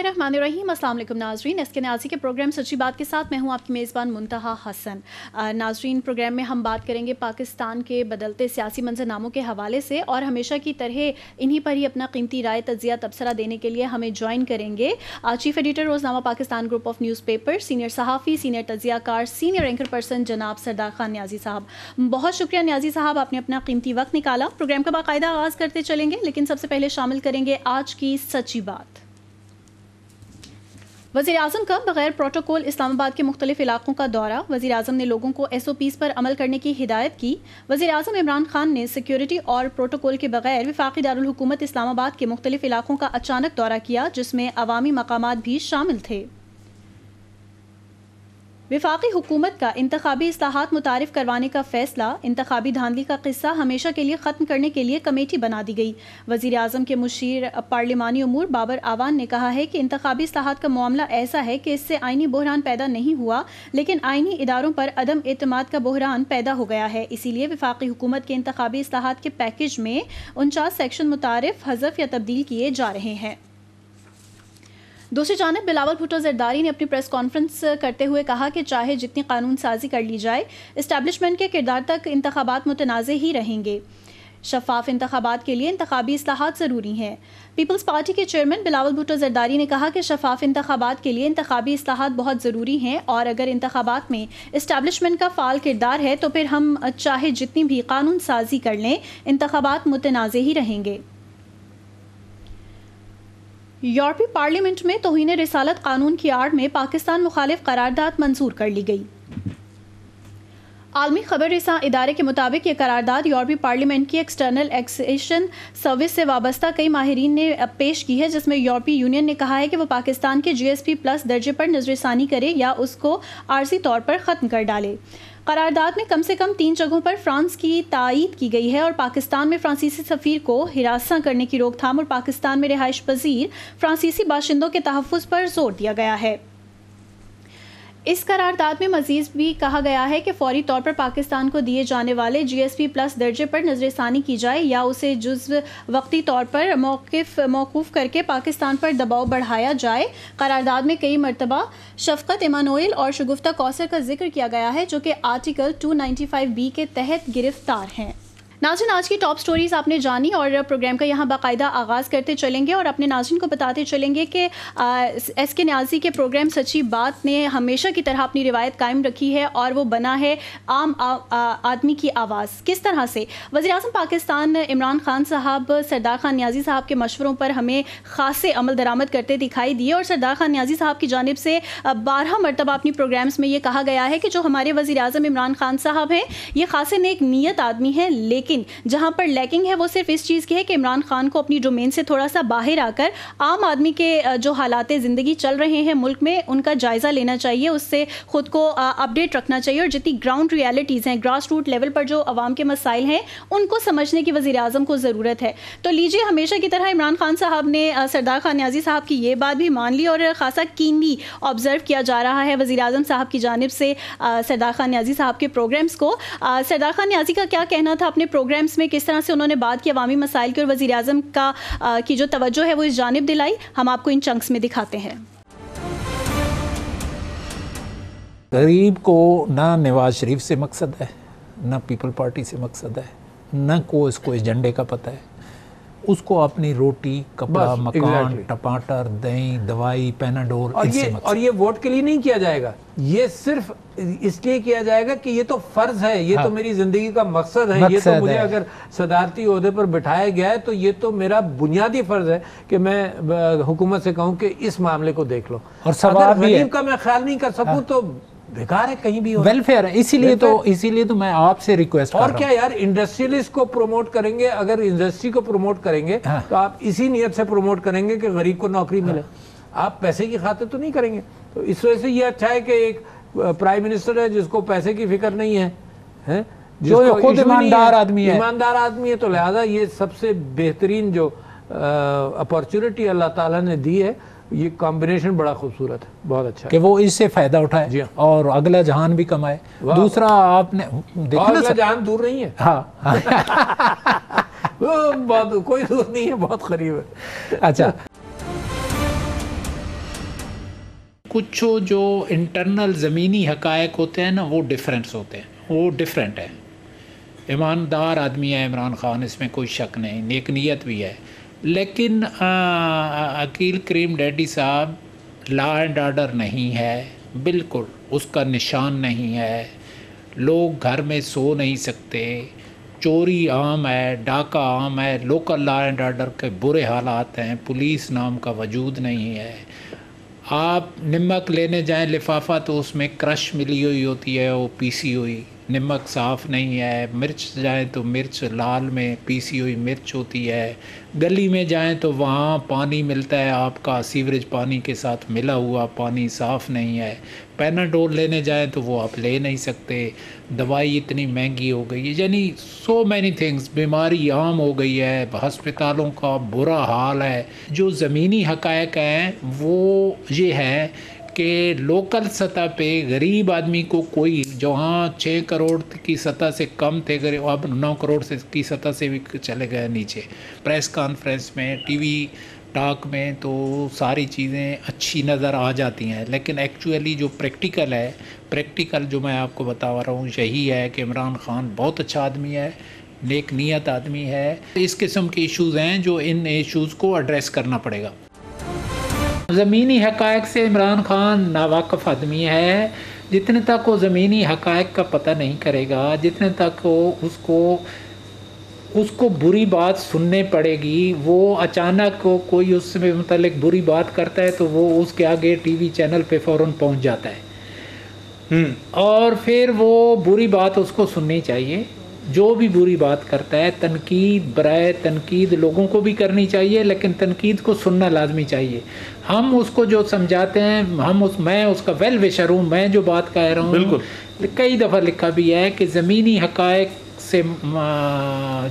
असल नाजरीन। एस के नाजी के प्रोग्राम सच्ची बात के साथ मैं हूँ आपकी मेज़बान मुंतहा हसन। नाजरीन, प्रोग्राम में हम बात करेंगे पाकिस्तान के बदलते सियासी मंजरनामों के हवाले से और हमेशा की तरह इन्हीं पर ही अपना कीमती राय, तजिया, तबसरा देने के लिए हमें ज्वाइन करेंगे। Chief editor Roznama Pakistan group of newspaper senior सहाफ़ी, सीनियर तजियाकार, सीनियर एंकर पर्सन जनाब सरदार खान न्याजी साहब। बहुत शुक्रिया न्याजी साहब, आपने अपना कीमती वक्त निकाला। प्रोग्राम का बाकायदा आगाज़ करते चलेंगे, लेकिन सबसे पहले शामिल करेंगे आज की सच्ची बात। वजी अजम का बगैर प्रोटोकॉल इस्लामाबाद के मुख्तलिफ़ इलाकों का दौरा। वजी अजम ने लोगों को एस ओ पीज़ पर अमल करने की हिदायत की। वजी अजम इमरान खान ने सिक्योरिटी और प्रोटोकॉल के बगैर विफाकी दारकूमत इस्लामाबाद के मुख्तलिफ़ इलाकों का अचानक दौरा किया, जिसमें अवामी मकाम भी शामिल थे। विफाकी हुकूमत का इंतबी असलाहत मुतारफ़ करवाने का फ़ैसला इंतबी धांधली का किस्सा हमेशा के लिए ख़त्म करने के लिए कमेटी बना दी गई। वज़ी अजम के मुशीर पार्लिमानी अमूर बाबर आवान ने कहा है कि इंतबी असलाहत का मामला ऐसा है कि इससे आइनी बहरान पैदा नहीं हुआ, लेकिन आइनी इदारों पर अदम अतमाद का बहरान पैदा हो गया है। इसीलिए विफाकी हुकूमत के इंतबी असलाहत के पैकेज में उनचास सेक्शन मुतारफ़ हज़फ या तब्दील किए जा रहे हैं। दूसरी जानब, बिलावल भुट्टो जरदारी ने अपनी प्रेस कॉन्फ्रेंस करते हुए कहा कि चाहे जितनी कानून साजी कर ली जाए इस्टेबलिशमेंट के किरदार तक इंतबात मुतनाज़ ही रहेंगे। शफाफ इंतबात के लिए इंतबी असलाहत ज़रूरी हैं। पीपल्स पार्टी के चेयरमैन, बिलावल भुट्टो जरदारी ने कहा कि शफाफ इंतबात के लिए इंतबी असलाहत बहुत ज़रूरी हैं और अगर इंतबात में इस्टेबलिशमेंट का फ़ाल किरदार है तो फिर हम चाहे जितनी भी कानून साजी कर लें इंतबात मुतनाज़ ही रहेंगे। यूरोपीय पार्लियामेंट में तोहन रिसालत कानून की आड़ में पाकिस्तान मुखालिफ करारदाद मंजूर कर ली गई। आलमी खबर रिसा इदारे के मुताबिक ये करारदाद यूरोपीय पार्लियामेंट की एक्सटर्नल एक्सेशन सर्विस से वाबस्ता कई माहरीन ने पेश की है, जिसमें यूरोपीय यूनियन ने कहा है कि वह पाकिस्तान के जीएसपी प्लस दर्जे पर नजरसानी करे या उसको आर्जी तौर पर ख़त्म कर डाले। करारदाद में कम से कम तीन जगहों पर फ्रांस की तायद की गई है और पाकिस्तान में फ्रांसीसी सफ़ीर को हिरासा करने की रोकथाम और पाकिस्तान में रिहायश पजीर फ्रांसीसी बाशिंदों के तहफ़ पर ज़ोर दिया गया है। इस करारदाद में मजीद भी कहा गया है कि फौरी तौर पर पाकिस्तान को दिए जाने वाले जीएसपी प्लस दर्जे पर नजरसानी की जाए या उसे जुज्व वक्ती तौर पर मौकफ, मौकूफ़ करके पाकिस्तान पर दबाव बढ़ाया जाए। करारदाद में कई मरतबा, शफकत इमानोइल और शगुफ्ता कौसर का ज़िक्र किया गया है, जो कि आर्टिकल 295 बी के तहत गिरफ़्तार हैं। नाजिन, आज की टॉप स्टोरीज आपने जानी और प्रोग्राम का यहाँ बाकायदा आगाज़ करते चलेंगे और अपने नाजिन को बताते चलेंगे कि एस के न्याजी के प्रोग्राम सच्ची बात ने हमेशा की तरह अपनी रिवायत कायम रखी है और वो बना है आम आदमी की आवाज़। किस तरह से? वज़ी अजम पाकिस्तान इमरान खान साहब, सरदार खान न्याजी साहब के मशवरों पर हमें ख़ासे अमल दरामद करते दिखाई दिए और सरदार खान न्याजी साहब की जानब से बारह मरतबा अपनी प्रोग्राम्स में ये कहा गया है कि जो हमारे वज़ी अजम इमरान खान साहब हैं, ये खासे नेक नीयत आदमी हैं, लेकिन लेकिन जहाँ पर लैकिंग है, वो सिर्फ़ इस चीज़ की है कि इमरान खान को अपनी डोमेन से थोड़ा सा बाहर आकर आम आदमी के जो हालात ज़िंदगी चल रहे हैं मुल्क में, उनका जायज़ा लेना चाहिए, उससे ख़ुद को अपडेट रखना चाहिए। और जितनी ग्राउंड रियलिटीज़ हैं ग्रास रूट लेवल पर जो आवाम के मसाइल हैं, उनको समझने की वज़ी अजम को ज़रूरत है। तो लीजिए, हमेशा की तरह इमरान खान साहब ने सरदार खान न्याजी साहब की ये बात भी मान ली और ख़ासा कीनली ऑब्ज़र्व किया जा रहा है वज़ी अजम साहब की जानब से सरदार खान न्याजी साहब के प्रोग्राम्स को। सरदार खान न्याजी का क्या कहना था अपने प्रोग्राम्स में किस तरह से उन्होंने बात की अवामी मसाइल की और वज़ी अजम का आ, की जो तवज्जो है वो इस जानब दिलाई हम आपको इन चंक्स में दिखाते हैं। गरीब को ना नवाज़ शरीफ से मकसद है ना पीपल पार्टी से मकसद है ना को इसको एजेंडे का पता है। उसको अपनी रोटी कपड़ा मकान exactly. टमाटर दही दवाई पैनाडोल और ये और ये वोट के लिए नहीं किया जाएगा ये सिर्फ़ इसलिए किया जाएगा कि ये तो फ़र्ज़ है ये तो हाँ। तो मेरी ज़िंदगी का मकसद है ये तो मुझे अगर सदारती अहदे पर बिठाया गया है तो ये तो मेरा बुनियादी फ़र्ज़ है कि मैं हुकूमत से कहूँ कि इस मामले को देख लो और गरीब का मैं ख्याल नहीं कर सकूँ हाँ। तो बेकार है कहीं भी वेलफेयर है इसीलिए तो इसीलिए तो मैं आपसे रिक्वेस्ट और क्या यार इंडस्ट्रियलिस्ट को प्रमोट करेंगे अगर इंडस्ट्री को प्रमोट करेंगे हाँ। तो आप इसी नियत से प्रमोट करेंगे कि गरीब को नौकरी मिले हाँ। आप पैसे की खातिर तो नहीं करेंगे तो इस वजह से ये अच्छा है कि एक प्राइम मिनिस्टर है जिसको पैसे की फ़िक्र नहीं है, है? जो खुद ईमानदार आदमी है ईमानदार आदमी है तो लिहाजा ये सबसे बेहतरीन जो अपॉर्चुनिटी अल्लाह ताला ने दी है ये कॉम्बिनेशन बड़ा खूबसूरत है बहुत अच्छा कि वो इससे फ़ायदा उठाए हाँ। और अगला जहान भी कमाए। दूसरा आपने देखा अगला जहान दूर नहीं है। हाँ, बहुत कोई दूर नहीं है बहुत करीब है। अच्छा। कुछ जो इंटरनल ज़मीनी हकायक होते हैं ना वो डिफरेंस होते हैं। वो डिफरेंट है। ईमानदार आदमी है इमरान ख़ान इसमें कोई शक नहीं नेक नीयत भी है। लेकिन अकील करीम डैडी साहब लॉ एंड आर्डर नहीं है, बिल्कुल उसका निशान नहीं है। लोग घर में सो नहीं सकते, चोरी आम है, डाका आम है लोकल लॉ एंड आर्डर के बुरे हालात हैं, पुलिस नाम का वजूद नहीं है। आप नमक लेने जाएँ, लिफाफा तो उसमें क्रश मिली हुई होती है, वो पीसी हुई। नमक साफ़ नहीं है, मिर्च जाए तो मिर्च लाल में पीसी हुई मिर्च होती है। गली में जाएँ तो वहाँ पानी मिलता है, आपका सीवरेज पानी के साथ मिला हुआ पानी साफ़ नहीं है। पैनाडोल लेने जाएँ तो वो आप ले नहीं सकते। दवाई इतनी महँगी हो गई है, यानी सो मैनी थिंग्स बीमारी आम हो गई है हस्पतालों का बुरा हाल है। जो ज़मीनी हकायक हैं, वो ये है कि लोकल सतह पे गरीब आदमी को कोई जहाँ छः करोड़ की सतह से कम थे गरीब अब नौ करोड़ से, की सतह से भी चले गए नीचे। प्रेस कॉन्फ्रेंस में, टीवी टॉक में तो सारी चीज़ें अच्छी नज़र आ जाती हैं, लेकिन एक्चुअली जो प्रैक्टिकल है प्रैक्टिकल जो मैं आपको बता रहा हूँ, यही है कि इमरान ख़ान बहुत अच्छा आदमी है, नेक नीयत आदमी है। इस किस्म के इश्यूज़ हैं जो इन इश्यूज़ को एड्रेस करना पड़ेगा। ज़मीनी हक़ से इमरान ख़ान नावाकफ़ आदमी है जितने तक वो ज़मीनी हक़ का पता नहीं करेगा जितने तक वो उसको उसको बुरी बात सुनने पड़ेगी वो अचानक को कोई उसमें मतलब बुरी बात करता है तो वो उसके आगे टीवी चैनल पे फ़ौर पहुँच जाता है हम्म। और फिर वो बुरी बात उसको सुननी चाहिए जो भी बुरी बात करता है तनकीद बर तनकीद लोगों को भी करनी चाहिए लेकिन तनकीद को सुनना लाजमी चाहिए। हम उसको जो समझाते हैं हम उस मैं उसका वेल विशर हूँ मैं जो बात कह रहा हूँ। बिल्कुल। कई दफ़ा लिखा भी है कि ज़मीनी हकायक से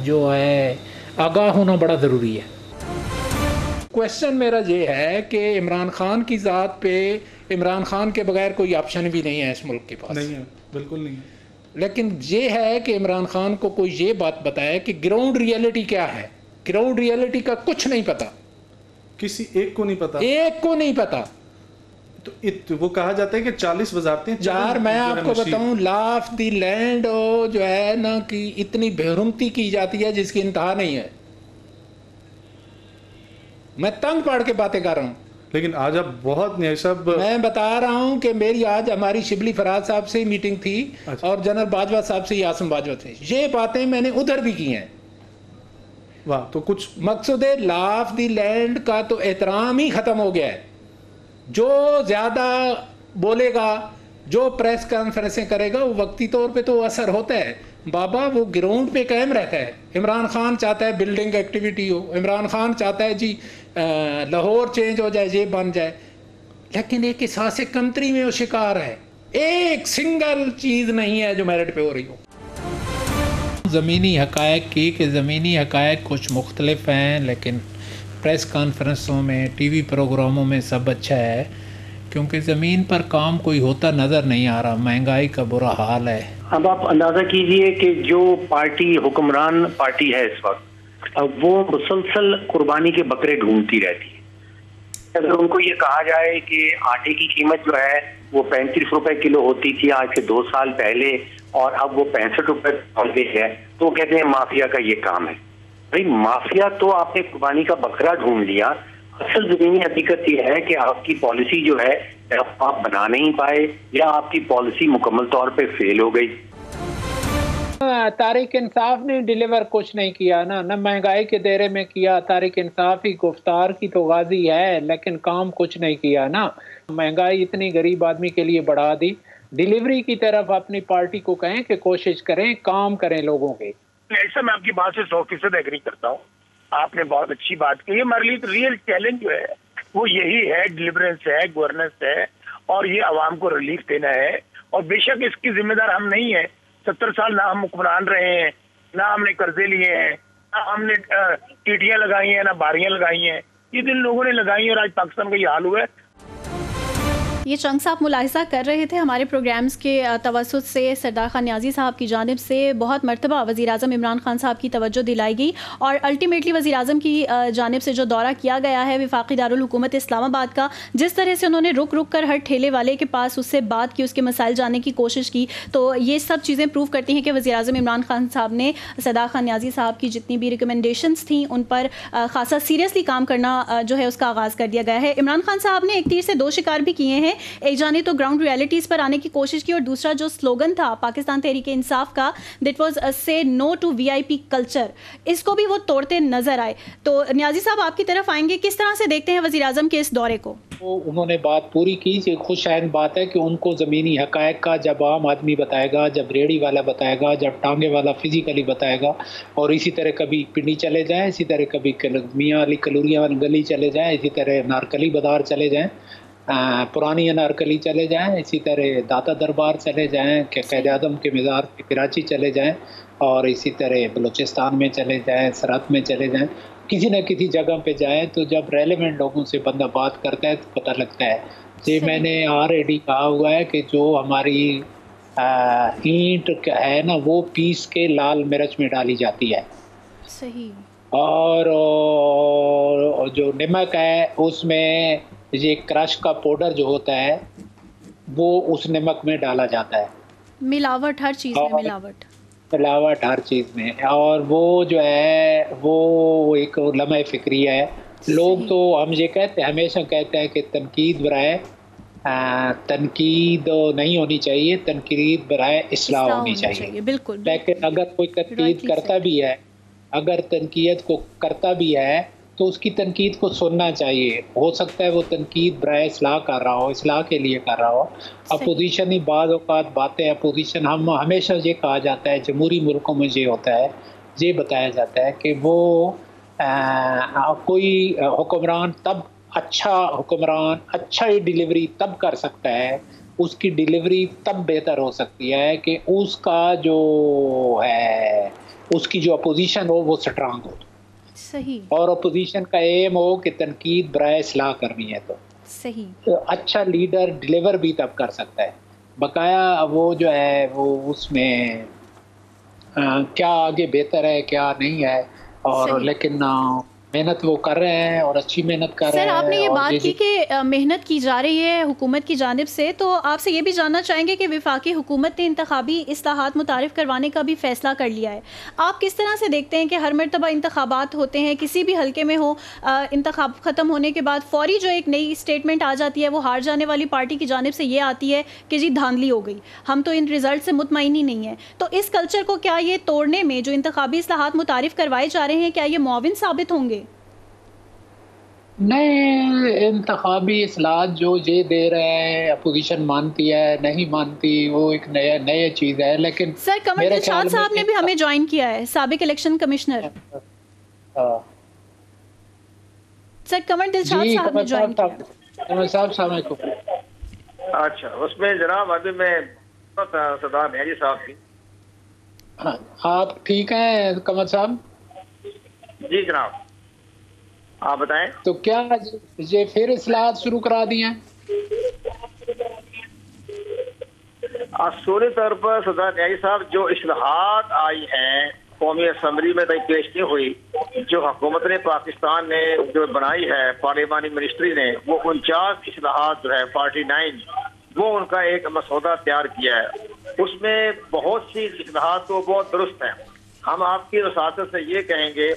जो है आगाह होना बड़ा ज़रूरी है। क्वेश्चन मेरा ये है कि इमरान खान की ज़ात पे इमरान खान के बगैर कोई ऑप्शन भी नहीं है इस मुल्क के पास। नहीं है बिल्कुल नहीं लेकिन ये है कि इमरान खान को कोई ये बात बताए कि ग्राउंड रियलिटी क्या है? ग्राउंड रियलिटी का कुछ नहीं पता। किसी एक को नहीं पता। एक को नहीं पता। तो इत, वो कहा जाता है कि चालीस वजारतें यार मैं आपको बताऊँ लाफ दी लैंड जो है ना कि इतनी बेहरुमती की जाती है जिसकी इंतहा नहीं है। मैं तंग पढ़ के बातें कर रहा हूँ। लेकिन आज अब बहुत सब मैं बता रहा हूँ कि मेरी आज हमारी शिबली फराज साहब से मीटिंग थी अच्छा। और जनरल बाजवा साहब से यासम बाजवा थे। ये बातें मैंने उधर भी की हैं। वाह तो कुछ मकसद लाफ दी लैंड का तो एहतराम ही ख़त्म हो गया है। जो ज़्यादा बोलेगा जो प्रेस कॉन्फ्रेंसें करेगा वो वक्ती तौर पे तो असर होता है। बाबा, वो ग्राउंड पे कायम रहता है। इमरान खान चाहता है बिल्डिंग एक्टिविटी हो। इमरान खान चाहता है जी लाहौर चेंज हो जाए, ये बन जाए। लेकिन एक एहसास कमतरी में वो शिकार है। एक सिंगल चीज़ नहीं है जो मेरिट पे हो रही हो। ज़मीनी हकायक की कि ज़मीनी हकायक कुछ मुख्तलिफ़ हैं, लेकिन प्रेस कॉन्फ्रेंसों में टी वी प्रोग्रामों में सब अच्छा है। क्योंकि ज़मीन पर काम कोई होता नज़र नहीं आ रहा, महँगाई का बुरा हाल है। अब आप अंदाज़ा कीजिए कि जो पार्टी हुक्मरान पार्टी है इस वक्त, अब वो मुसलसल कुर्बानी के बकरे ढूंढती रहती है। अगर उनको ये कहा जाए कि आटे की कीमत जो है, वो पैंतीस रुपए किलो होती थी आज से दो साल पहले, और अब वो पैंसठ रुपए है तो कहते हैं माफिया का ये काम है। भाई, माफिया तो आपने कुर्बानी का बकरा ढूंढ लिया असल जमीनी हकीकत यह है कि आपकी पॉलिसी जो है आप बना नहीं पाए या आपकी पॉलिसी मुकम्मल तौर पे फेल हो गई। तारिक इंसाफ ने डिलीवर कुछ नहीं किया ना न महँगाई के देरे में किया तारिक इंसाफ ही गुफ्तार की तो गाजी है लेकिन काम कुछ नहीं किया ना। महँगाई इतनी गरीब आदमी के लिए बढ़ा दी। डिलीवरी की तरफ़ अपनी पार्टी को कहें कि कोशिश करें काम करें लोगों के। ऐसा मैं आपकी बात से सौ फ़ीसद एग्री करता हूँ। आपने बहुत अच्छी बात कही। हमारे लिए तो रियल चैलेंज जो है। वो यही है डिलीवरेंस है गवर्नेंस है और ये आवाम को रिलीफ देना है। और बेशक इसकी जिम्मेदार हम नहीं है। सत्तर साल ना हम हुक्मरान रहे हैं, ना हमने कर्जे लिए हैं, ना हमने टीटियाँ लगाई हैं, ना बारियाँ लगाई हैं। ये दिन लोगों ने लगाई और आज पाकिस्तान का ये हाल हुआ है। ये चंक साहब मुलाहिजा कर रहे थे हमारे प्रोग्राम्स के तवसत से सरदार खान न्याजी साहब की जानब से। बहुत मरतबा वज़ी अजम इमरान खान साहब की तवज्जो दिलाई गई और अल्टीमेटली वज़ी अजम की जानब से जो दौरा किया गया है विफाकी दारकूमत इस्लामाबाद का, जिस तरह से उन्होंने रुक रुक कर हर ठेले वाले के पास उससे बात की, उसके मसाइल जानने की कोशिश की तो ये सब चीज़ें प्रूव करती हैं कि वज़ी अजम इमरान खान साहब ने, सरदार खान न्याजी साहब की जितनी भी रिकमेंडेशन थी, उन पर खासा सीरियसली काम करना जो है उसका आगाज़ कर दिया गया है। इमरान खान साहब ने एक तीर से दो शिकार भी किए हैं एक जाने तो ग्राउंड रियलिटीज़ पर आने की कोशिश की और दूसरा जो स्लोगन था, पाकिस्तान तहरीक इंसाफ का that was say no to VIP culture इसको भी वो तोड़ते नज़र आए। तो न्याजी साहब, आपकी तरफ़ आएँगे, किस तरह से देखते हैं वजी के इस दौरे को? तो उन्होंने बात पूरी की, ये खुश आयन बात है कि उनको ज़मीनी हकायक का जब आम आदमी बताएगा, जब रेडी वाला बताएगा, जब टांगे वाला फिजिकली बताएगा, और इसी तरह कभी पिंडी चले जाएँ, इसी तरह कभी मियाँ अली कलूरिया गली चले जाएँ, इसी तरह नारकली बाज़ार चले जाएँ पुरानी अनारकली चले जाएँ इसी तरह दाता दरबार चले जाएँ कि कैद आदम के मज़ार कराची चले जाएँ और इसी तरह बलूचिस्तान में चले जाएँ सरहद में चले जाएँ। किसी न किसी जगह पे जाएँ तो जब रेलिवेंट लोगों से बंदा बात करता है तो पता लगता है। जी मैंने ऑलरेडी कहा हुआ है कि जो हमारी ईंट है ना वो पीस के लाल मिर्च में डाली जाती है। सही। और जो नमक है उसमें ये क्रश का पाउडर जो होता है वो उस नमक में डाला जाता है। मिलावट हर चीज़ में मिलावट। मिलावट हर चीज़ में। और वो जो है वो एक लम्हा फिक्री है। लोग तो हम ये कहते हैं हमेशा कहते हैं कि तनकीद बराए तनकीद नहीं होनी चाहिए तनकीद बराए इसलाह होनी चाहिए। बिल्कुल लेकिन अगर कोई तनकीद करता भी है अगर तनकीद को करता भी है तो उसकी तनकीद को सुनना चाहिए। हो सकता है वो तनकीद बर असलाह कर रहा हो असलाह के लिए कर रहा हो। अपोजिशन ही बाद अवत बातें अपोजिशन हम हमेशा ये कहा जाता है जमहूरी मुल्कों में ये होता है ये बताया जाता है कि वो आ, कोई हुक्मरान तब अच्छा हुक्मरान अच्छा ही डिलीवरी तब कर सकता है उसकी डिलीवरी तब बेहतर हो सकती है कि उसका जो है उसकी जो अपोजिशन हो वो स्ट्रांग हो। सही। और अपोजिशन का एम हो कि तनकीद बर सलाह करनी है तो। सही। तो अच्छा लीडर डिलीवर भी तब कर सकता है। बकाया वो जो है वो उसमें आ, क्या आगे बेहतर है क्या नहीं है और लेकिन मेहनत वो कर रहे हैं और अच्छी मेहनत कर रहे हैं सर आपने ये बात की कि मेहनत की जा रही है हुकूमत की जानब से तो आपसे ये भी जानना चाहेंगे कि विफाकी हुकूमत ने इंतबी असलाहत मुतारफ़ करवाने का भी फ़ैसला कर लिया है। आप किस तरह से देखते हैं कि हर मरतबा इंतबात होते हैं किसी भी हल्के में हो इंतखब ख़त्म होने के बाद फौरी जो एक नई स्टेटमेंट आ जाती है वो हार जाने वाली पार्टी की जानब से ये आती है कि जी धांधली हो गई। हम तो इन रिज़ल्ट से मुतमिन ही नहीं है। तो इस कल्चर को क्या ये तोड़ने में जो इंतबी असलाहत मुतारफ़ करवाए जा रहे हैं क्या ये मुआवन साबित होंगे? नए इंतबी असलात जो ये दे रहे हैं अपोजिशन मानती है नहीं मानती वो एक नया नया चीज़ है लेकिन सर कमर दिलशाद साहब ने भी हमें ज्वाइन किया है सबक election commissioner sir Qamar Dilshad साहब ने ज्वाइन किया। कमर साहब साहब अच्छा उसमें जनाब अभी मैं सरदार मेहरी साहब की। हाँ आप ठीक हैं कमर साहब? जी जनाब। आप बताएँ। तो क्या ये फिर इसलाहत शुरू करा दी हैं? तौर पर सरदार न्यायी साहब जो इसलाहत आई हैं कौमी असम्बली में तक पेश नहीं हुई जो हुकूमत ने पाकिस्तान ने जो बनाई है पार्लियामानी मिनिस्ट्री ने वो उनचास इसलाहत जो है पार्टी नाइन वो उनका एक मसौदा तैयार किया है। उसमें बहुत सी इसलाहत तो बहुत दुरुस्त हैं। हम आपकी वसात से ये कहेंगे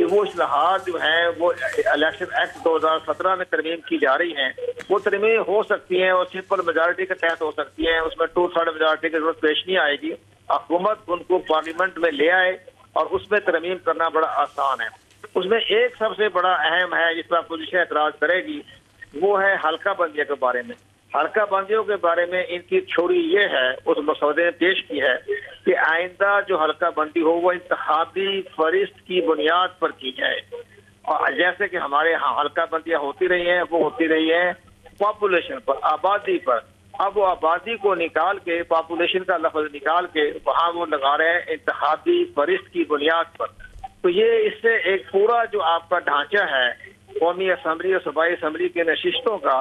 कि वो इसलाहत जो है, वो इलेक्शन एक्ट 2017 में तरमीम की जा रही हैं। वो तरमीम हो सकती हैं और सिंपल मेजोरिटी के तहत हो सकती हैं। उसमें टू थर्ड मेजोरिटी की ज़रूरत पेश नहीं आएगी। हुकूमत उनको पार्लियामेंट में ले आए और उसमें तरमीम करना बड़ा आसान है। उसमें एक सबसे बड़ा अहम है जिस पर अपोजिशन एतराज़ करेगी, वो है हल्का बंदिया के बारे में। हल्का बंदियों के बारे में इनकी छोड़ी ये है, उस मसौदे ने पेश की है कि आइंदा जो हल्का बंदी हो, वो इंतहाबी फरिश्त की बुनियाद पर की जाए। और जैसे कि हमारे यहाँ हल्का बंदियाँ होती रही हैं, वो होती रही हैं पॉपुलेशन पर, आबादी पर। अब वो आबादी को निकाल के पॉपुलेशन का लफज निकाल के वहाँ वो लगा रहे हैं इंतहाबी फरिश्त की बुनियाद पर। तो ये इससे एक पूरा जो आपका ढांचा है, कौमी असम्बली और सूबाई असम्बली के नशिस्तों का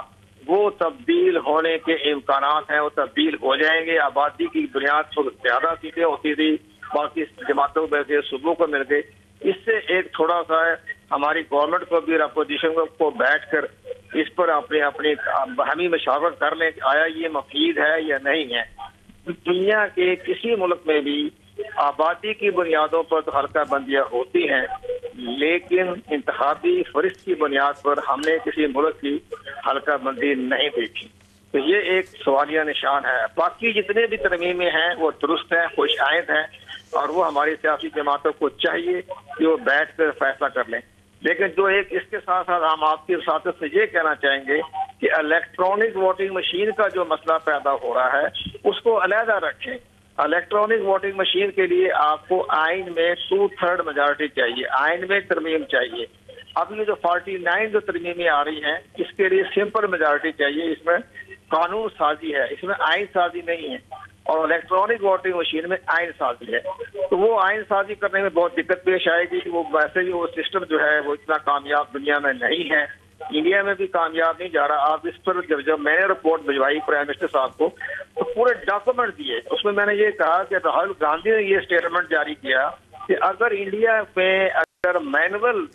वो तब्दील होने के इम्कान हैं, वो तब्दील हो जाएँगे। आबादी की बुनियाद पर ज़्यादा सीटें होती थी, बाकी जमातों मिल गए सुबह को मिल इससे एक थोड़ा सा हमारी गवर्नमेंट को भी और अपोजिशन को बैठ कर इस पर अपने अपनी हमी मशावरत कर लें, आया ये मफीद है या नहीं है। दुनिया के किसी मुल्क में भी आबादी की बुनियादों पर तो हल्का बंदियाँ होती हैं, लेकिन इंतबी फरिश्त की बुनियाद पर हमने किसी मुल्क की हल्का बंदी नहीं देखी। तो ये एक सवालिया निशान है। बाकी जितने भी तरमीमें हैं, वो दुरुस्त हैं खुश आयद हैं, और वो हमारी सियासी जमातों को चाहिए कि वो बैठ कर फैसला कर लें। लेकिन जो एक इसके साथ साथ हम आपकी साथ से ये कहना चाहेंगे कि इलेक्ट्रॉनिक वोटिंग मशीन का जो मसला पैदा हो रहा है, उसको अलहदा रखें। इलेक्ट्रॉनिक वोटिंग मशीन के लिए आपको आइन में टू थर्ड मेजोरिटी चाहिए आइन में तरमीम चाहिए। अब ये जो 49 जो तरमीमें आ रही हैं, इसके लिए सिंपल मेजोरिटी चाहिए। इसमें कानून साजी है, इसमें आइन साजी नहीं है और इलेक्ट्रॉनिक वोटिंग मशीन में आइन साजी है। तो वो आइन साजी करने में बहुत दिक्कत पेश आएगी वो वैसे ही वो सिस्टम जो है, वो इतना कामयाब दुनिया में नहीं है। इंडिया में भी कामयाब नहीं जा रहा। आप इस पर जब जब मैंने रिपोर्ट भिजवाई प्राइम मिनिस्टर साहब को तो पूरे डॉक्यूमेंट दिए। उसमें मैंने ये कहा कि राहुल गांधी ने ये स्टेटमेंट जारी किया कि अगर इंडिया में अगर मैनुअल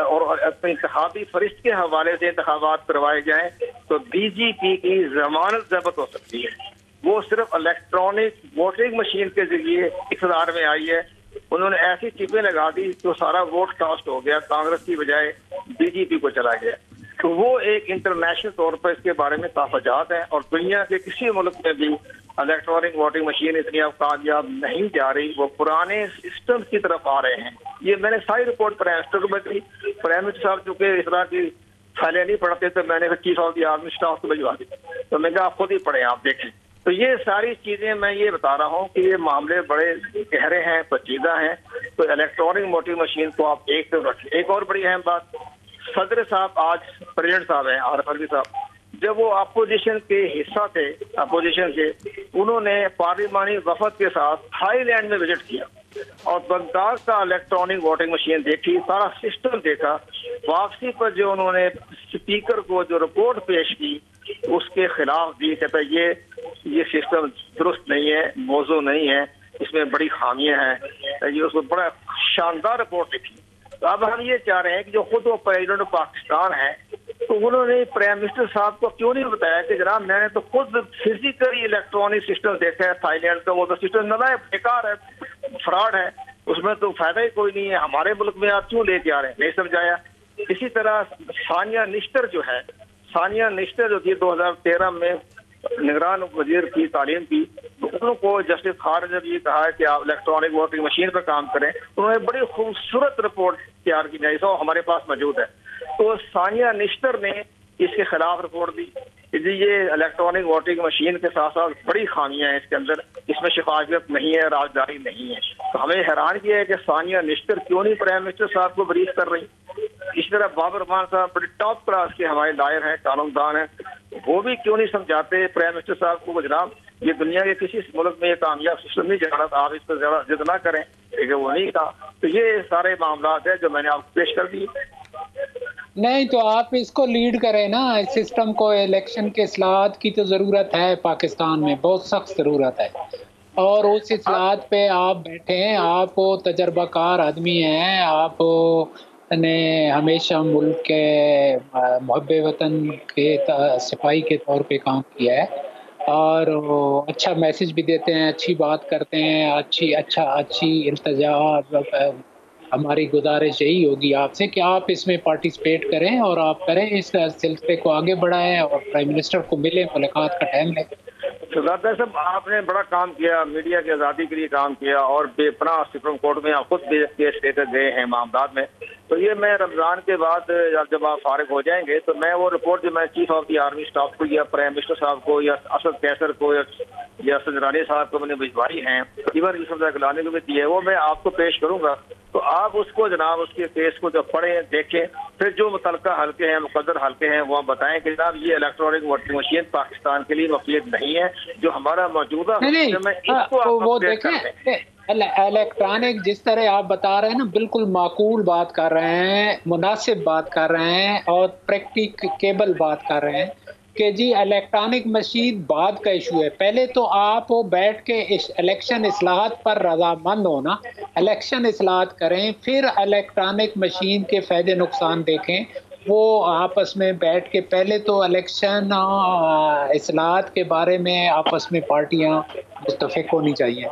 और इंतबी फरिश्त के हवाले से इंतबात करवाए जाए तो बीजीपी की जमानत जब्त हो सकती है। वो सिर्फ़ इलेक्ट्रॉनिक वोटिंग मशीन के ज़रिए इकतदार में आई है। उन्होंने ऐसी चिपें लगा दी तो सारा वोट कास्ट हो गया, कांग्रेस की बजाय बीजेपी को चला गया। तो वो एक इंटरनेशनल तौर पर इसके बारे में ताफात है और दुनिया के किसी मुल्क में भी इलेक्ट्रॉनिक वोटिंग मशीन इतनी अब कामयाब नहीं जा रही, वो पुराने सिस्टम की तरफ़ आ रहे हैं। ये मैंने सारी रिपोर्ट प्राइम मिनिस्टर को प्राइम मिनिस्टर साहब चूँकि इस तरह की फाइलें नहीं पढ़ते तो मैंने chief of the army staff को भिजवा दी। तो मैंने कहा खुद ही पढ़े, आप देखें। तो ये सारी चीज़ें मैं ये बता रहा हूँ कि ये मामले बड़े गहरे हैं, पचीदा हैं। तो इलेक्ट्रॉनिक वोटिंग मशीन को आप एक तरफ़ रखें, एक और बड़ी अहम बात, सदर साहब आज प्रेसिडेंट साहब हैं, आर एफ़ साहब। जब वो अपोजिशन के हिस्सा थे अपोजिशन के उन्होंने पार्लिमानी वफद के साथ थाईलैंड में विज़िट किया और बगदाद का इलेक्ट्रॉनिक वोटिंग मशीन देखी, सारा सिस्टम देखा। वापसी पर जो उन्होंने स्पीकर को जो रिपोर्ट पेश की, उसके खिलाफ भी कहता ये ये सिस्टम दुरुस्त नहीं है मौजू नहीं है, इसमें बड़ी खामियाँ हैं। ये उसको बड़ा शानदार रिपोर्ट लिखी तो अब हम ये चाह रहे हैं कि जो खुद वो प्रेसिडेंट पाकिस्तान है तो उन्होंने प्राइम मिनिस्टर साहब को क्यों नहीं बताया कि जनाब मैंने तो खुद फिजिकली इलेक्ट्रॉनिक सिस्टम देखा है थाईलैंड का वो तो सिस्टम नला है बेकार है फ्रॉड है। उसमें तो फ़ायदा ही कोई नहीं है, हमारे मुल्क में आप क्यों लेके आ रहे हैं? नहीं समझाया। इसी तरह सानिया निश्तर जो है, सानिया निश्तर जो थी 2013 में निगरान वज़ीर की तालीम की तो उनको जस्टिस खार ने ये कहा है कि आप इलेक्ट्रॉनिक वोटिंग मशीन पर काम करें। उन्होंने बड़ी खूबसूरत रिपोर्ट तैयार की जाए सो हमारे पास मौजूद है। तो सानिया निश्तर ने इसके खिलाफ रिपोर्ट दी। जी, ये इलेक्ट्रॉनिक वोटिंग मशीन के साथ साथ बड़ी खामियाँ हैं इसके अंदर। इसमें शिफाजत नहीं है, राजदारी नहीं है। तो हमें हैरान किया है कि सानिया निश्तर क्यों नहीं प्राइम मिनिस्टर साहब को ब्रीफ कर रही? इस तरह बाबर मान साहब बड़े टॉप क्लास के हमारे दायर हैं, कानूनदान हैं। वो भी क्यों नहीं समझाते प्राइम मिनिस्टर साहब को? जनाब, ये दुनिया के किसी मुल्क में ये कामयाब सिस्टम नहीं जा रहा आप इस पर ज़्यादा जिद ना करें। लेकिन वो नहीं था। तो ये सारे मामला है जो मैंने आपको पेश कर दिए। नहीं तो आप इसको लीड करें ना, इस सिस्टम को इलेक्शन के असलाहत की तो ज़रूरत है पाकिस्तान में, बहुत सख्त ज़रूरत है। और उस असलाहत पे आप बैठे हैं, आप तजर्बाकार आदमी हैं, आप ने हमेशा मुल्क के महब वतन के सिपाही के तौर पे काम किया है। और अच्छा मैसेज भी देते हैं, अच्छी बात करते हैं, अच्छी अच्छा अच्छी इल्तजा हमारी गुजारिश यही होगी आपसे कि आप इसमें पार्टिसिपेट करें और आप करें इस सिलसिले को आगे बढ़ाएँ और प्राइम मिनिस्टर को मिले, मुलाकात का टाइम लें। सरदार साहब आपने बड़ा काम किया मीडिया की आज़ादी के लिए काम किया और बेपना सुप्रीम कोर्ट में आप खुद केस लेकर गए हैं मामला में। तो ये मैं रमज़ान के बाद जब आप फारिग हो जाएँगे तो मैं वो रिपोर्ट जो मैं chief of the army staff को या प्राइम मिनिस्टर साहब को या असद कैसर को या या सजरानी साहब को मैंने भिजवाई हैं। इवन यूसुफ गलानी को भी दी है, वो मैं आपको पेश करूँगा। तो आप उसको जनाब उसके केस को जब पढ़ें देखें फिर जो मुतल हल्के हैं मुकदर हल्के हैं वो बताएँ कि जनाब ये इलेक्ट्रॉनिक वोटिंग मशीन पाकिस्तान के लिए मफीद नहीं है जो हमारा मौजूदा सिस्टम है इसको हाँ, वो देखें इलेक्ट्रॉनिक जिस तरह आप बता रहे हैं ना बिल्कुल माकूल बात कर रहे हैं मुनासिब बात कर रहे हैं और प्रैक्टिकेबल बात कर रहे हैं। कि जी इलेक्ट्रॉनिक मशीन बाद का इशू है। पहले तो आप बैठ के इस इलेक्शन असलाहत पर रजामंद होना इलेक्शन असलाहत करें, फिर इलेक्ट्रॉनिक मशीन के फ़ायदे नुकसान देखें। वो आपस में बैठ के पहले तो इलेक्शन असलाहत के बारे में आपस में पार्टियाँ मुतफिक होनी चाहिए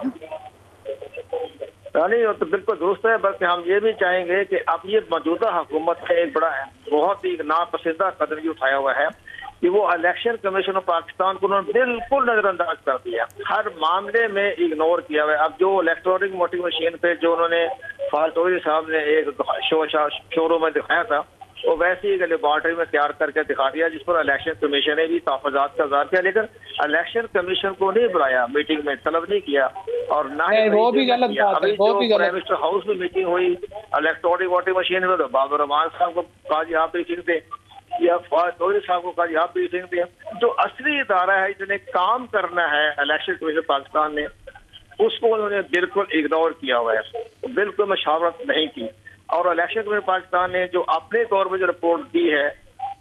नहीं तो बिल्कुल दुरुस्त है, बल्कि हम ये भी चाहेंगे कि अब ये मौजूदा हुकूमत ने एक बड़ा, बहुत ही नापसंदा कदम भी उठाया हुआ है। कि वो इलेक्शन कमीशन ऑफ़ पाकिस्तान को उन्होंने बिल्कुल नजरअंदाज कर दिया। हर मामले में इग्नोर किया हुआ है। अब जो इलेक्ट्रॉनिक वोटिंग मशीन पे जो उन्होंने फालतोरी साहब ने एक शो शोरूम में दिखाया था वो वैसे ही एक लेबॉर्टरी में तैयार करके दिखा दिया जिस पर इलेक्शन कमीशन ने भी तहफात का इजहार किया। लेकिन इलेक्शन कमीशन को नहीं बुलाया मीटिंग में तलब नहीं किया और ना ही वो भी गलत बात है वो भी प्राइम मिनिस्टर हाउस में मीटिंग हुई इलेक्ट्रॉनिक वोटिंग मशीन में तो बाबर रहमान साहब को कहा जी आप ब्रीफिंग दें या फवाद चौधरी साहब को कहा जी आप ब्रीफिंग दें जो असली इदारा है, जिन्हें काम करना है इलेक्शन कमीशन पाकिस्तान ने, उसको उन्होंने बिल्कुल इग्नोर किया हुआ है। बिल्कुल मशावरत नहीं की। और इलेक्शन कमीशन पाकिस्तान ने जो अपने तौर पर जो रिपोर्ट दी है,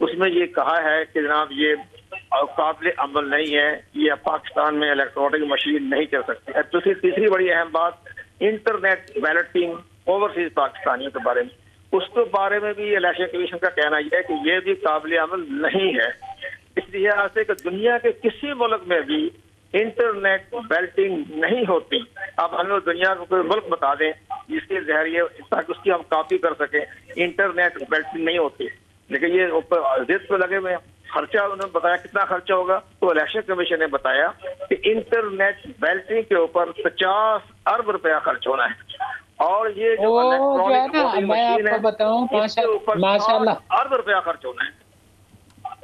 उसमें ये कहा है कि जनाब, ये काबिल अमल नहीं है। ये पाकिस्तान में इलेक्ट्रॉनिक मशीन नहीं चल सकती। दूसरी, तीसरी बड़ी अहम बात इंटरनेट बैलेटिंग ओवरसीज पाकिस्तानियों के बारे में। उसके बारे में भी इलेक्शन कमीशन का कहना यह है कि ये भी काबिल अमल नहीं है। इसलिए से कि दुनिया के किसी मुल्क में भी इंटरनेट बेल्टिंग नहीं होती। अब हमें दुनिया को कोई मुल्क बता दें, जिसके ज़रिए ताकि उसकी हम कॉपी कर सकें, इंटरनेट बेल्टिंग नहीं होती। लेकिन ये ऊपर जिद पे लगे हुए खर्चा उन्होंने बताया, कितना खर्चा होगा? तो इलेक्शन कमीशन ने बताया कि इंटरनेट बेल्टिंग के ऊपर पचास अरब रुपया खर्च होना है। और ये जो इलेक्ट्रॉनिक मैं आपको बताऊँ माशाल्लाह अरब रुपया खर्च होना है।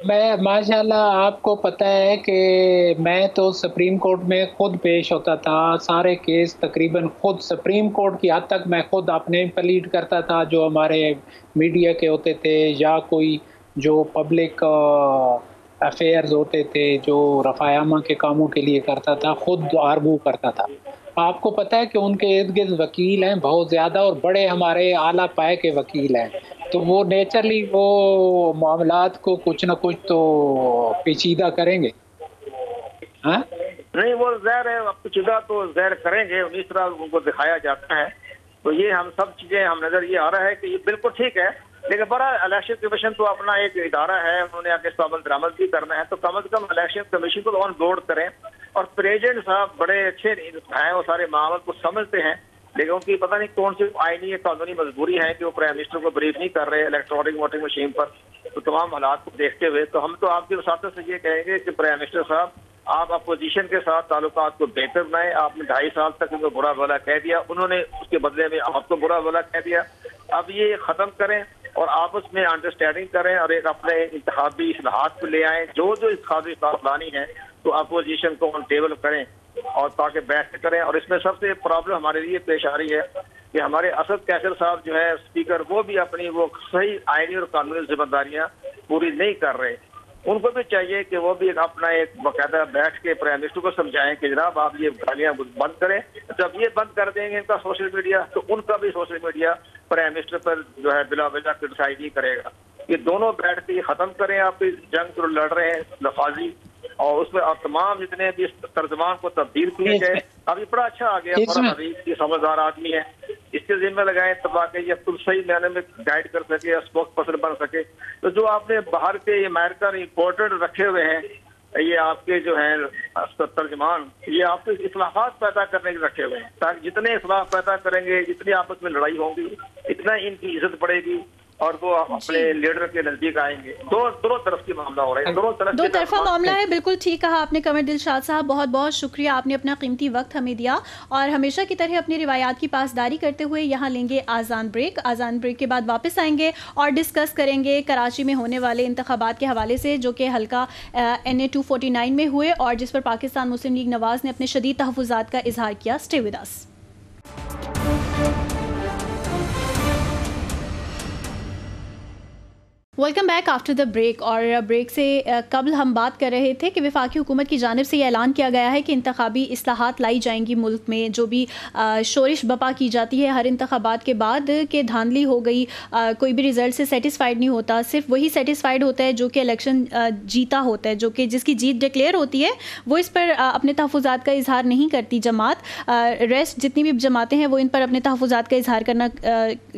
मैं माशाल्लाह आपको पता है कि मैं तो सुप्रीम कोर्ट में खुद पेश होता था सारे केस तकरीबन खुद सुप्रीम कोर्ट की हद तक मैं खुद अपने प्लीड करता था जो हमारे मीडिया के होते थे या कोई जो पब्लिक अफेयर्स होते थे जो रफ़ायामा के कामों के लिए करता था खुद आर्गू करता था। आपको पता है कि उनके इर्द गिर्द वकील हैं, बहुत ज़्यादा, और बड़े हमारे आला पाए के वकील हैं। तो वो नेचरली वो मामला को कुछ ना कुछ तो पेचीदा करेंगे। हाँ? नहीं, वो जहर है पेचीदा तो जहर करेंगे इस तरह उनको दिखाया जाता है। तो ये हम सब चीज़ें, हम नज़र ये आ रहा है कि ये बिल्कुल ठीक है, लेकिन बड़ा इलेक्शन कमीशन तो अपना एक इदारा है, उन्होंने इसको अमल दरामद भी करना है तो कम अज कम इलेक्शन कमीशन को ऑन बोर्ड करें। और प्रेसिडेंट साहब बड़े अच्छे हैं, वो सारे मामले को समझते हैं, लेकिन उनकी पता नहीं कौन सी आईनी या कानूनी मजबूरी है कि वो प्राइम मिनिस्टर को ब्रीफ नहीं कर रहे इलेक्ट्रॉनिक वोटिंग मशीन पर तो तमाम हालात को देखते हुए तो हम तो आपके वसात से ये कहेंगे कि प्राइम मिनिस्टर साहब, आप अपोजिशन के साथ ताल्लुकात को बेहतर बनाए, आपने ढाई साल तक उनको बुरा भला कह दिया, उन्होंने उसके बदले में आपको बुरा भला कह दिया। अब ये खत्म करें और आपस में अंडरस्टैंडिंग करें और एक अपने इंतबी असलाहत को ले आए जो जो इंतबी लानी है तो अपोजिशन को ऑन टेबल करें और ताकि बैठ करें। और इसमें सबसे प्रॉब्लम हमारे लिए पेश आ रही है कि हमारे असद कैसर साहब जो है स्पीकर वो भी अपनी वो सही आईनी और कानूनी जिम्मेदारियाँ पूरी नहीं कर रहे। उनको भी चाहिए कि वो भी अपना एक बाकायदा बैठ के प्राइम मिनिस्टर को समझाएँ कि जनाब आप ये गालियाँ बंद करें। जब ये बंद कर देंगे इनका सोशल मीडिया तो उनका भी सोशल मीडिया प्राइम मिनिस्टर पर जो है बिला वजह क्रिटिसाइज नहीं करेगा। ये दोनों बैठ के खत्म करें आप, जंग जो लड़ रहे हैं, लफाजी। और उसमें आप तमाम जितने भी तर्जमान को तब्दील किए गए अभी बड़ा अच्छा आ गया फरम हबीब ये समझदार आदमी है। इसके जिम्मे लगाए तब आके ये तुम सही मैंने में गाइड कर सके या स्पोक पर्सन बन सके। तो जो आपने बाहर के अमेरिकन इम्पोर्टेड रखे हुए हैं ये आपके जो है तर्जमान ये आपके इसलाहत पैदा करने के रखे हुए हैं। ताकि जितने इसलाह पैदा करेंगे जितनी आपस में लड़ाई होगी इतना इनकी इज़्ज़त बढ़ेगी। और वो अपने लीडर के नज़दीक आएँगे। दो दोनों तरफ़ की मामला हो रहा है। दोनों तरफ़ दो तरफा मामला है। बिल्कुल ठीक कहा आपने कमर दिलशाद साहब। बहुत बहुत शुक्रिया आपने अपना कीमती वक्त हमें दिया। और हमेशा की तरह अपनी रिवायात की पासदारी करते हुए यहाँ लेंगे आज़ान ब्रेक। आज़ान ब्रेक के बाद वापस आएँगे और डिस्कस करेंगे कराची में होने वाले इंतबात के हवाले से जो कि हल्का N A two forty nine में हुए और जिस पर पाकिस्तान मुस्लिम लीग नवाज़ ने अपने शदीद तहफात का इजहार किया। Stay with us welcome back after the break और ब्रेक से कबल हम बात कर रहे थे कि विफाकी हुकूमत की जानब से यह ऐलान किया गया है कि इंतबी असलाहत लाई जाएँगी मुल्क में, जो भी शोरिश बपा की जाती है हर इंतबात के बाद के धांधली हो गई कोई भी रिज़ल्ट से सेटिस्फाइड नहीं होता। सिर्फ़ वही सेटिसफाइड होता है जो कि इलेक्शन जीता होता है, जो कि जिसकी जीत डिक्लेयर होती है, वो इस पर अपने तहफ़ात का इजहार नहीं करती जमात। रेस्ट जितनी भी जमातें हैं वो इन पर अपने तहफ़ात का इजहार करना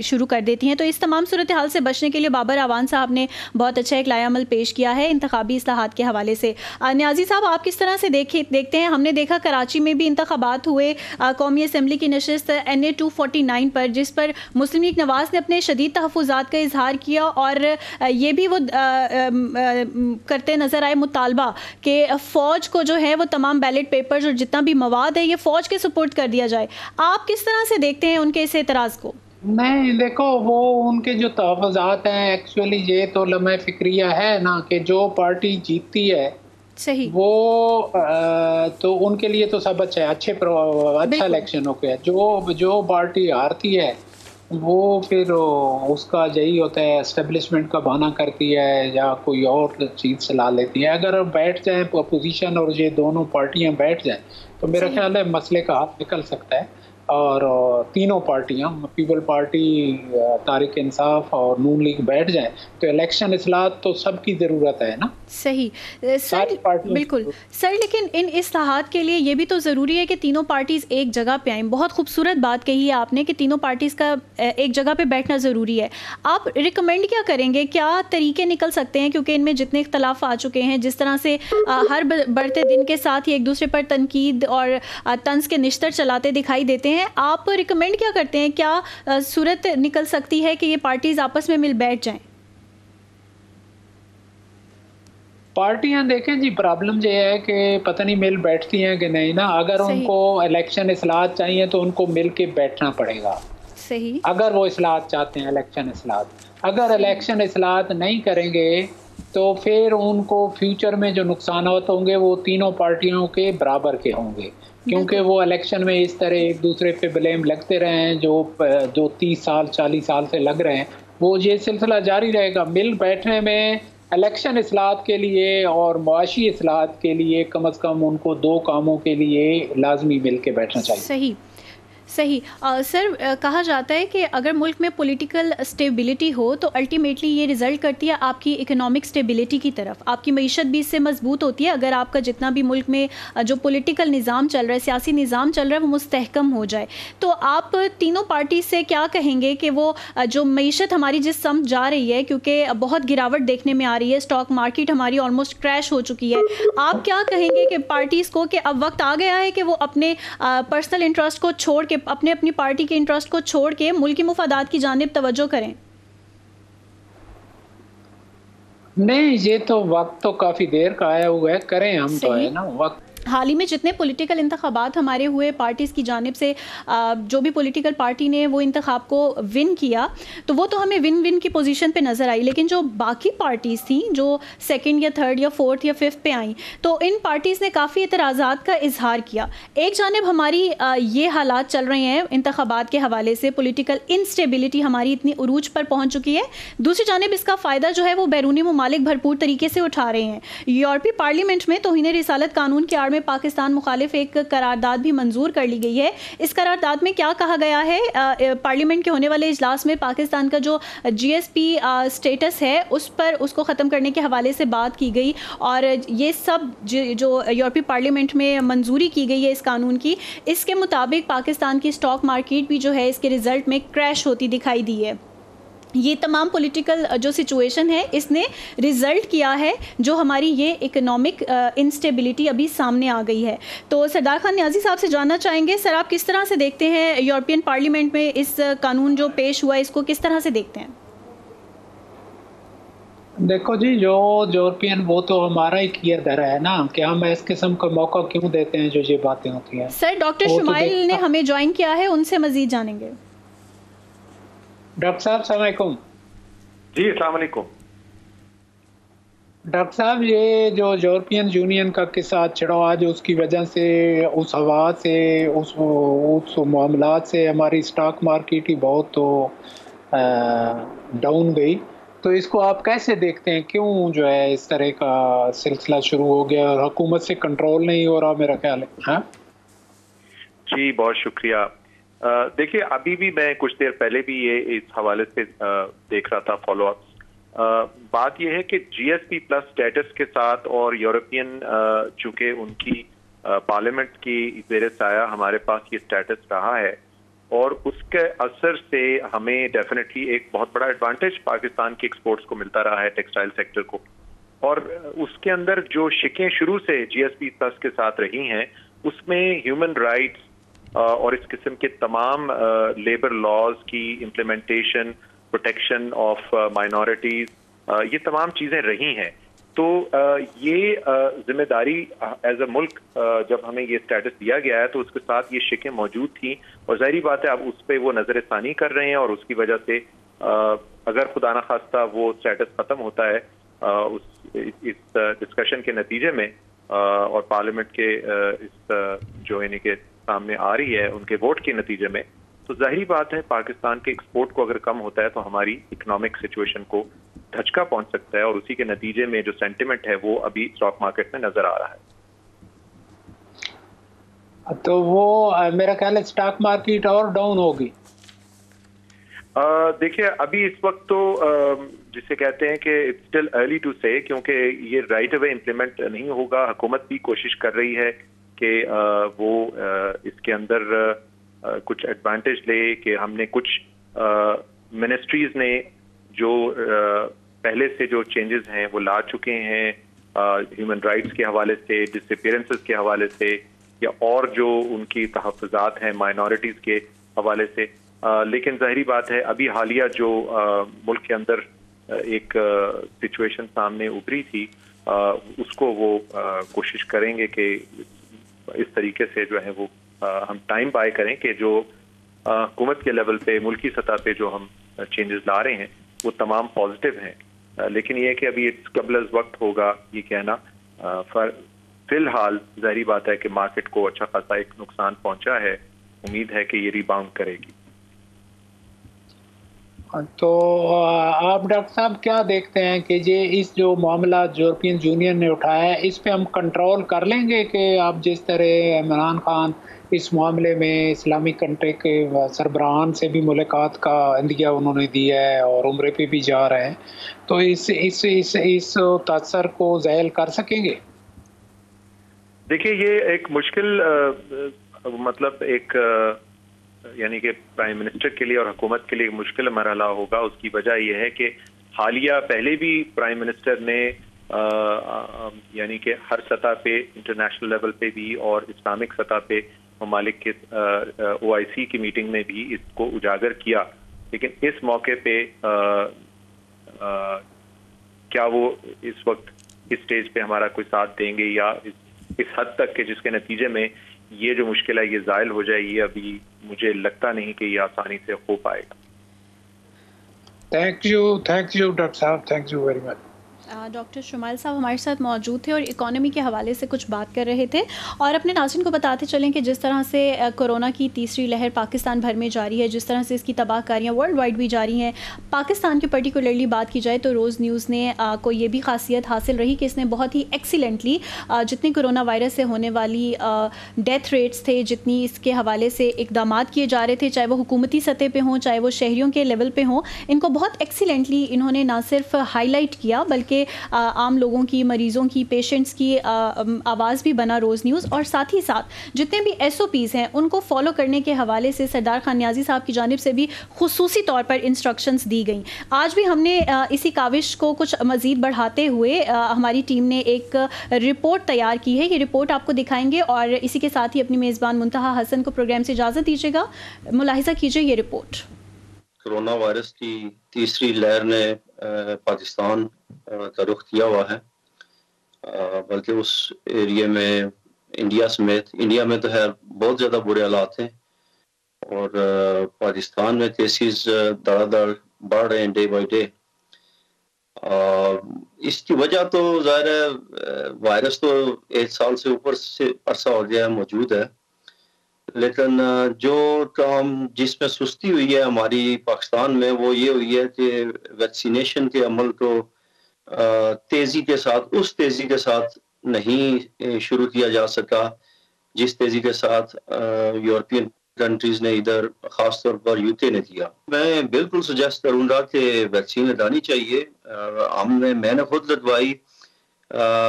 शुरू कर देती हैं। तो इस तमाम सूरत हाल से बचने के लिए बाबर आवान साहब ने बहुत अच्छा एक लायामल पेश किया है इंतबी असलाहत के हवाले से। न्याजी साहब, आप किस तरह से देखे, देखते हैं? हमने देखा कराची में भी इंतबात हुए कौमी असम्बली की नशस्त N A two forty nine पर, जिस पर मुस्लिम लीग नवाज़ ने अपने शदीद तहफ़ात का इजहार किया और ये भी वो करते नज़र आए मुतालबा कि फ़ौज को जो है वो तमाम बैलेट पेपर्स और जितना भी मवाद है, ये फ़ौज के सपोर्ट कर दिया जाए। आप किस तरह से देखते हैं उनके इस एतराज़ को? नहीं देखो वो उनके जो तहफात हैं एक्चुअली ये तो लम्हा फिक्रिया है ना कि जो पार्टी जीतती है सही। वो आ, तो उनके लिए तो सब अच्छा है अच्छे अच्छा इलेक्शन हो गया। जो जो पार्टी हारती है वो फिर उसका यही होता है एस्टेब्लिशमेंट का बहाना करती है या कोई और चीज़ चला लेती है। अगर बैठ जाए अपोजिशन और ये दोनों पार्टियाँ बैठ जाए तो मेरा ख्याल है मसले का हाथ निकल सकता है। और तीनों पार्टियाँ पीपल पार्टी तारिक इंसाफ और नून लीग बैठ जाए तो इलेक्शन असलाहत तो सबकी ज़रूरत है ना? सही। सर बिल्कुल। सर लेकिन इन इसलाहत के लिए ये भी तो ज़रूरी है कि तीनों पार्टीज़ एक जगह पे आएँ। बहुत खूबसूरत बात कही है आपने कि तीनों पार्टीज़ का एक जगह पे बैठना ज़रूरी है। आप रिकमेंड क्या करेंगे? क्या तरीके निकल सकते हैं? क्योंकि इनमें जितने इख्तलाफ आ चुके हैं जिस तरह से हर बढ़ते दिन के साथ ही एक दूसरे पर तनकीद और तंज के निश्तर चलाते दिखाई देते हैं आप रिकमेंड क्या करते हैं? क्या सूरत निकल सकती है कि ये पार्टीज़ आपस में मिल बैठ जाएँ? पार्टियाँ देखें जी प्रॉब्लम ये है कि पता नहीं मिल बैठती हैं कि नहीं ना। अगर उनको इलेक्शन असलाहत चाहिए तो उनको मिल के बैठना पड़ेगा। सही। अगर वो असलाहत चाहते हैं इलेक्शन असलाहत अगर इलेक्शन असलाहत नहीं करेंगे तो फिर उनको फ्यूचर में जो नुकसान होंगे वो तीनों पार्टियों के बराबर के होंगे। क्योंकि वो इलेक्शन में इस तरह एक दूसरे पे ब्लेम लगते रहे हैं जो जो तीस साल चालीस साल से लग रहे हैं वो ये सिलसिला जारी रहेगा। मिल बैठने में इलेक्शन असलाहत के लिए और मुआशी असलाहत के लिए कम अज़ कम उनको दो कामों के लिए लाजमी मिल के बैठना चाहिए। सही। सही। आ, सर आ, कहा जाता है कि अगर मुल्क में पॉलिटिकल स्टेबिलिटी हो तो अल्टीमेटली ये रिज़ल्ट करती है आपकी इकोनॉमिक स्टेबिलिटी की तरफ़। आपकी मीशत भी इससे मज़बूत होती है अगर आपका जितना भी मुल्क में जो पॉलिटिकल निज़ाम चल रहा है सियासी निज़ाम चल रहा है वो मुस्तहकम हो जाए। तो आप तीनों पार्टी से क्या कहेंगे कि वो जो मीशत हमारी जिस सम जा रही है क्योंकि बहुत गिरावट देखने में आ रही है स्टॉक मार्केट हमारी ऑलमोस्ट क्रैश हो चुकी है। आप क्या कहेंगे कि पार्टीज़ को कि अब वक्त आ गया है कि वो अपने पर्सनल इंटरेस्ट को छोड़ के अपने अपनी पार्टी के इंटरेस्ट को छोड़ के मुल्की मुफादात की जानब तवज्जो करें। नहीं ये तो वक्त तो काफ़ी देर का आया हुआ है करें हम तो है ना? वक्त हाल ही में जितने पॉलिटिकल इंतबात हमारे हुए पार्टीज़ की जानब से जो भी पॉलिटिकल पार्टी ने वो इंतखब को विन किया तो वो तो हमें विन विन की पोजीशन पे नज़र आई। लेकिन जो बाकी पार्टीज़ थी, जो सेकंड या थर्ड या फोर्थ या फिफ्थ पे आई तो इन पार्टीज़ ने काफ़ी एतराज़ात का इजहार किया। एक जानब हमारी ये हालात चल रहे हैं इंतबात के हवाले से पोलिटिकल इंस्टेबिलिटी हमारी इतनी अरूज पर पहुँच चुकी है। दूसरी जानब इसका फ़ायदा जो है, वो बैरूनी ममालिक भरपूर तरीके से उठा रहे हैं। यूरोपी पार्लियामेंट में तोहन रिसालत कानून के आड़ में पाकिस्तान मुखालिफ एक करारदाद भी मंजूर कर ली गई है। इस करारदाद में क्या कहा गया है? पार्लियामेंट के होने वाले इजलास में पाकिस्तान का जो जीएसपी स्टेटस है, उस पर उसको ख़त्म करने के हवाले से बात की गई और ये सब जो यूरोपीय पार्लियामेंट में मंजूरी की गई है इस कानून की, इसके मुताबिक पाकिस्तान की स्टॉक मार्केट भी जो है, इसके रिज़ल्ट में क्रैश होती दिखाई दी है। ये तमाम पॉलिटिकल जो सिचुएशन है इसने रिज़ल्ट किया है जो हमारी ये इकोनॉमिक इंस्टेबिलिटी अभी सामने आ गई है। तो सरदार खान न्याजी साहब से जानना चाहेंगे सर आप किस तरह से देखते हैं यूरोपियन पार्लियामेंट में इस कानून जो पेश हुआ इसको किस तरह से देखते हैं? देखो जी जो यूरोपियन वो तो हमारा ही किया धरा है ना कि हम इस किस्म का मौका क्यों देते हैं जो ये बातें होती हैं? सर डॉक्टर शुमाइल तो ने हमें ज्वाइन किया है उनसे मजीद जानेंगे। डॉक्टर साहब सलामकुम जी सलामकुम डॉक्टर साहब ये जो यूरोपियन यूनियन का किस्सा चढ़ा आज उसकी वजह से उस हवा से उस उस मामला से हमारी स्टॉक मार्केट ही बहुत तो डाउन गई। तो इसको आप कैसे देखते हैं? क्यों जो है इस तरह का सिलसिला शुरू हो गया और हुकूमत से कंट्रोल नहीं हो रहा मेरा ख्याल है? हाँ? जी बहुत शुक्रिया। देखिए, अभी भी मैं कुछ देर पहले भी ये इस हवाले से देख रहा था फॉलो अप बात यह है कि जीएसपी प्लस स्टेटस के साथ और यूरोपियन चूँकि उनकी पार्लियामेंट की जेर साया हमारे पास ये स्टेटस रहा है और उसके असर से हमें डेफिनेटली एक बहुत बड़ा एडवांटेज पाकिस्तान की एक्सपोर्ट्स को मिलता रहा है टेक्सटाइल सेक्टर को। और उसके अंदर जो शिकें शुरू से जीएसपी प्लस के साथ रही हैं, उसमें ह्यूमन राइट्स और इस किस्म के तमाम लेबर लॉज की इम्प्लीमेंटेशन प्रोटेक्शन ऑफ़ माइनॉरिटीज ये तमाम चीज़ें रही हैं। तो ये ज़िम्मेदारी एज अ मुल्क जब हमें ये स्टेटस दिया गया है तो उसके साथ ये शिकें मौजूद थी। और जाहरी बात है अब उस पर वो नज़र षानी कर रहे हैं और उसकी वजह से अगर खुदा न खास्ता वो स्टेटस खत्म होता है उस, इस डिस्कशन के नतीजे में और पार्लियामेंट के इस जो यानी के सामने आ रही है उनके वोट के नतीजे में तो ज़ाहिर बात है पाकिस्तान के एक्सपोर्ट को अगर कम होता है तो हमारी इकोनॉमिक सिचुएशन को धचका पहुँच सकता है और उसी के नतीजे में जो सेंटिमेंट है वो अभी स्टॉक मार्केट में नज़र आ रहा है। तो वो मेरा ख्याल है स्टॉक मार्केट और डाउन होगी। देखिए अभी इस वक्त तो जिसे कहते हैं कि इट्स स्टिल अर्ली टू से क्योंकि ये राइट अवे इम्प्लीमेंट नहीं होगा हुकूमत भी कोशिश कर रही है कि वो इसके अंदर कुछ एडवांटेज ले कि हमने कुछ मिनिस्ट्रीज ने जो पहले से जो चेंजेस हैं वो ला चुके हैं ह्यूमन राइट्स के हवाले से डिसअपियरेंसेस के हवाले से या और जो उनकी तहफात हैं माइनॉरिटीज़ के हवाले से। आ, लेकिन जहरी बात है अभी हालिया जो आ, मुल्क के अंदर एक सिचुएशन सामने उभरी थी आ, उसको वो कोशिश करेंगे कि इस तरीके से जो है वो हम टाइम बाय करें कि जो हुकूमत के लेवल पे, मुल्की सतह पे जो हम चेंजेस ला रहे हैं, वो तमाम पॉजिटिव हैं। लेकिन ये कि अभी कबल वक्त होगा, ये कहना फ़िलहाल जहरी बात है कि मार्केट को अच्छा खासा एक नुकसान पहुँचा है। उम्मीद है कि ये रिबाउंड करेगी। तो आप डॉक्टर साहब क्या देखते हैं कि ये इस जो मामला यूरोपियन यूनियन ने उठाया है इस पे हम कंट्रोल कर लेंगे कि आप जिस तरह इमरान खान इस मामले में इस्लामिक कंट्री के सरबराहान से भी मुलाकात का इंदिया उन्होंने दिया है और उम्र पे भी जा रहे हैं तो इस इस इस इस तसर को जहल कर सकेंगे? देखिए ये एक मुश्किल आ, मतलब एक यानी कि प्राइम मिनिस्टर के लिए और हुकूमत के लिए मुश्किल मरहला होगा। उसकी वजह यह है कि हालिया पहले भी प्राइम मिनिस्टर ने यानी कि हर सतह पे इंटरनेशनल लेवल पे भी और इस्लामिक सतह पे ममालिक के ओ आई सी की मीटिंग में भी इसको उजागर किया। लेकिन इस मौके पे आ, आ, क्या वो इस वक्त इस स्टेज पे हमारा कोई साथ देंगे या इस, इस हद तक के जिसके नतीजे में ये जो मुश्किल है, ये जायल हो जाए, ये अभी मुझे लगता नहीं कि ये आसानी से हो पाएगा। Thank you thank you doctor साहब thank you very much doctor Shumail साहब हमारे साथ मौजूद थे और इकोनॉमी के हवाले से कुछ बात कर रहे थे। और अपने नाजिन को बताते चलें कि जिस तरह से कोरोना की तीसरी लहर पाकिस्तान भर में जारी है, जिस तरह से इसकी तबाहकारियाँ वर्ल्ड वाइड भी जारी हैं, पाकिस्तान की पर्टिकुलरली बात की जाए तो रोज़ न्यूज़ ने को ये भी खासियत हासिल रही कि इसने बहुत ही एक्सीलेंटली जितनी कोरोना वायरस से होने वाली डेथ रेट्स थे, जितनी इसके हवाले से इकदाम किए जा रहे थे, चाहे वो हुकूमती सतह पर हों, चाहे वो शहरीों के लेवल पर हों, इनको बहुत एक्सीलेंटली इन्होंने ना सिर्फ़ हाईलाइट किया, बल्कि के आम लोगों की, मरीज़ों की पेशेंट्स की आवाज़ भी बना रोज़ न्यूज़। और साथ ही साथ जितने भी एस हैं, उनको फॉलो करने के हवाले से सरदार खान न्याजी साहब की जानब से भी खसूसी तौर पर इंस्ट्रक्शंस दी गई। आज भी हमने इसी काविश को कुछ मज़ीद बढ़ाते हुए हमारी टीम ने एक रिपोर्ट तैयार की है। ये रिपोर्ट आपको दिखाएँगे और इसी के साथ ही अपनी मेज़बान मुंतहा हसन को प्रोग्राम से इजाज़त दीजिएगा। मुलाहिजा कीजिए ये रिपोर्ट। कोरोना वायरस की तीसरी लहर ने पाकिस्तान का रुख किया हुआ है। बल्कि उस एरिया में, इंडिया समेत, इंडिया में तो है बहुत ज़्यादा बुरे हालात हैं। और पाकिस्तान में केसेस दड़ादड़ बढ़ रहे हैं डे बाई डे इसकी वजह तो ज़ाहिर है वायरस तो एक साल से ऊपर से अरसा हो गया मौजूद है। लेकिन जो काम जिसमें सुस्ती हुई है हमारी पाकिस्तान में, वो ये हुई है कि वैक्सीनेशन के अमल को तेज़ी के साथ, उस तेज़ी के साथ नहीं शुरू किया जा सका, जिस तेज़ी के साथ यूरोपियन कंट्रीज़ ने इधर खास तौर पर यूके ने किया। मैं बिल्कुल सजेस्ट करूँगा कि वैक्सीन लगानी चाहिए। हमने मैंने खुद लगवाई।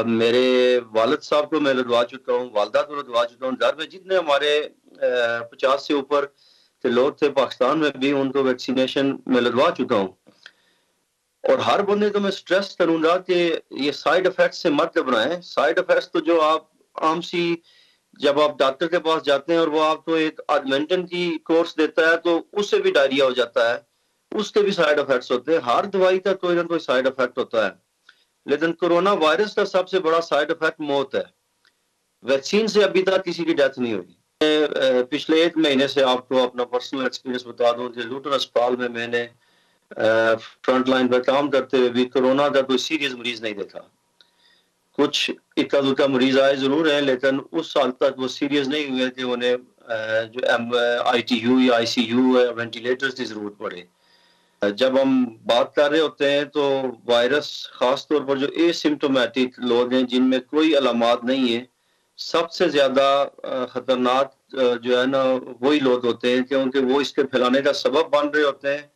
मेरे वालद साहब को मैं लगवा चुका हूँ, वालदा को लगवा चुका हूँ। घर में जितने हमारे पचास से ऊपर लोग थे, पाकिस्तान में भी उनको वैक्सीनेशन में लगवा चुका हूँ। और हर बंदे को मैं स्ट्रेस करूँगा कि ये साइड इफ़ेक्ट से मत घबराएँ। साइड इफेक्ट्स तो जो आप आम सी जब आप डॉक्टर के पास जाते हैं और वो आपको एक आदमेंटन की कोर्स देता है तो उससे भी डायरिया हो जाता है। उसके भी साइड इफेक्ट्स होते हैं। हर दवाई का कोई ना कोई साइड इफ़ेक्ट होता है। लेकिन कोरोना वायरस का सबसे बड़ा साइड इफ़ेक्ट मौत है। वैक्सीन से अभी तक किसी की डेथ नहीं हुई। पिछले एक महीने से आपको अपना पर्सनल एक्सपीरियंस बता दूँ। कि लूटन अस्पताल में मैंने फ्रंट लाइन पर काम करते हुए भी कोरोना का कोई सीरियस मरीज़ नहीं देखा। कुछ इक्का दुक्का मरीज़ आए ज़रूर हैं, लेकिन उस साल तक वो सीरियस नहीं हुए कि उन्हें जो एम आई टी यू या आई सी यू या वेंटिलेटर्स की ज़रूरत पड़े। जब हम बात कर रहे होते हैं तो वायरस खास तौर पर जो एसिम्टोमेटिक लोग हैं, जिनमें कोई अलामत नहीं है, सबसे ज़्यादा खतरनाक जो है ना, वही लोग होते हैं क्योंकि वो इसके फैलाने का सबब बन रहे होते हैं।